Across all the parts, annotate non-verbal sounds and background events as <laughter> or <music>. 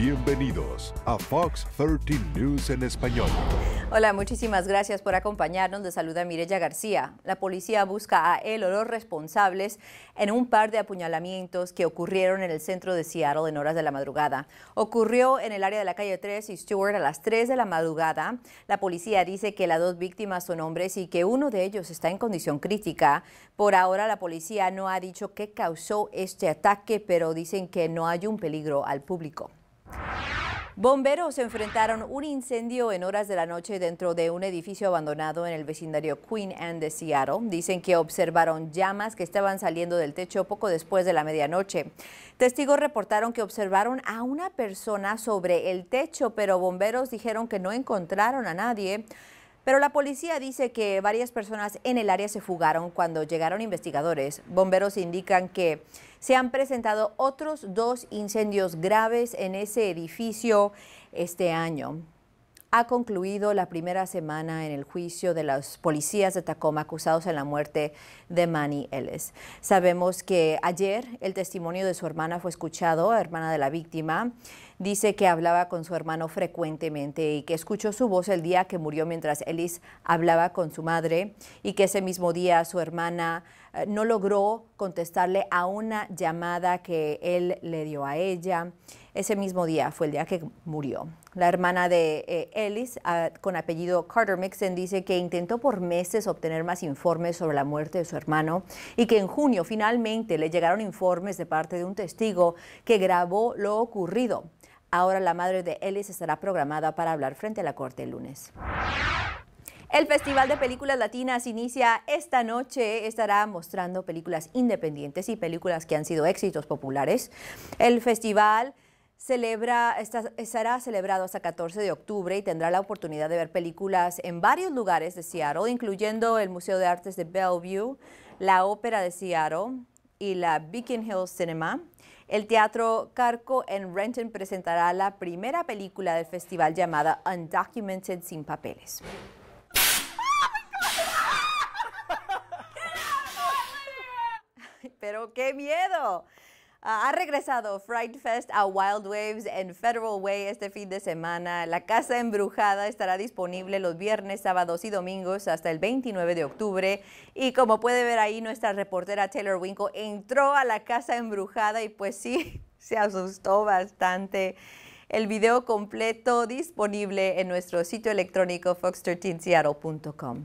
Bienvenidos a Fox 13 News en español. Hola, muchísimas gracias por acompañarnos. De saluda Mireya García. La policía busca a él o los responsables en un par de apuñalamientos que ocurrieron en el centro de Seattle en horas de la madrugada. Ocurrió en el área de la calle 3 y Stewart a las 3 de la madrugada. La policía dice que las dos víctimas son hombres y que uno de ellos está en condición crítica. Por ahora la policía no ha dicho qué causó este ataque, pero dicen que no hay un peligro al público. Bomberos enfrentaron un incendio en horas de la noche dentro de un edificio abandonado en el vecindario Queen Anne de Seattle. Dicen que observaron llamas que estaban saliendo del techo poco después de la medianoche. Testigos reportaron que observaron a una persona sobre el techo, pero bomberos dijeron que no encontraron a nadie. Pero la policía dice que varias personas en el área se fugaron cuando llegaron investigadores. Bomberos indican que se han presentado otros dos incendios graves en ese edificio este año ha concluido la primera semana en el juicio de los policías de Tacoma acusados en la muerte de Manny Ellis. Sabemos que ayer el testimonio de su hermana fue escuchado, hermana de la víctima. Dice que hablaba con su hermano frecuentemente y que escuchó su voz el día que murió mientras Ellis hablaba con su madre y que ese mismo día su hermana eh, no logró contestarle a una llamada que él le dio a ella. Ese mismo día fue el día que murió. La hermana de eh, Ellis, ah, con apellido Carter Mixon, dice que intentó por meses obtener más informes sobre la muerte de su hermano y que en junio finalmente le llegaron informes de parte de un testigo que grabó lo ocurrido. Ahora la madre de Ellis estará programada para hablar frente a la corte el lunes. El Festival de Películas Latinas inicia esta noche. Estará mostrando películas independientes y películas que han sido éxitos populares. El festival celebra, estará celebrado hasta 14 de octubre y tendrá la oportunidad de ver películas en varios lugares de Seattle, incluyendo el Museo de Artes de Bellevue, la Ópera de Seattle y la Beacon Hill Cinema. El Teatro Carco en Renton presentará la primera película del festival llamada Undocumented Sin Papeles. <laughs> Pero qué miedo. Ah, ha regresado Fright Fest a Wild Waves en Federal Way este fin de semana. La Casa Embrujada estará disponible los viernes, sábados y domingos hasta el 29 de octubre. Y como puede ver ahí, nuestra reportera Taylor Winkle entró a la Casa Embrujada y pues sí, <laughs> se asustó bastante. El video completo disponible en nuestro sitio electrónico fox13seattle.com.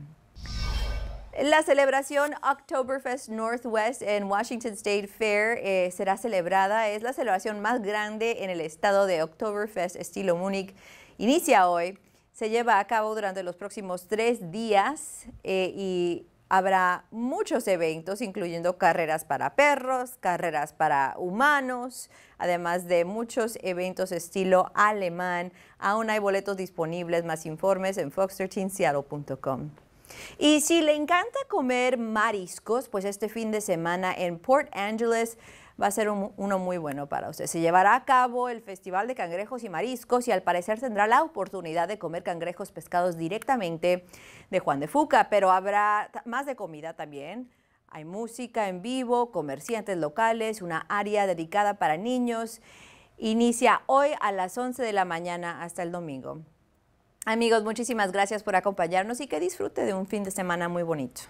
La celebración Oktoberfest Northwest en Washington State Fair eh, será celebrada. Es la celebración más grande en el estado de Oktoberfest estilo Múnich. Inicia hoy. Se lleva a cabo durante los próximos tres días eh, y habrá muchos eventos, incluyendo carreras para perros, carreras para humanos, además de muchos eventos estilo alemán. Aún hay boletos disponibles. Más informes en fox13seattle.com. Y si le encanta comer mariscos, pues este fin de semana en Port Angeles va a ser uno muy bueno para usted. Se llevará a cabo el Festival de Cangrejos y Mariscos y al parecer tendrá la oportunidad de comer cangrejos pescados directamente de Juan de Fuca, pero habrá más de comida también. Hay música en vivo, comerciantes locales, una área dedicada para niños. Inicia hoy a las 11 de la mañana hasta el domingo. Amigos, muchísimas gracias por acompañarnos y que disfrute de un fin de semana muy bonito.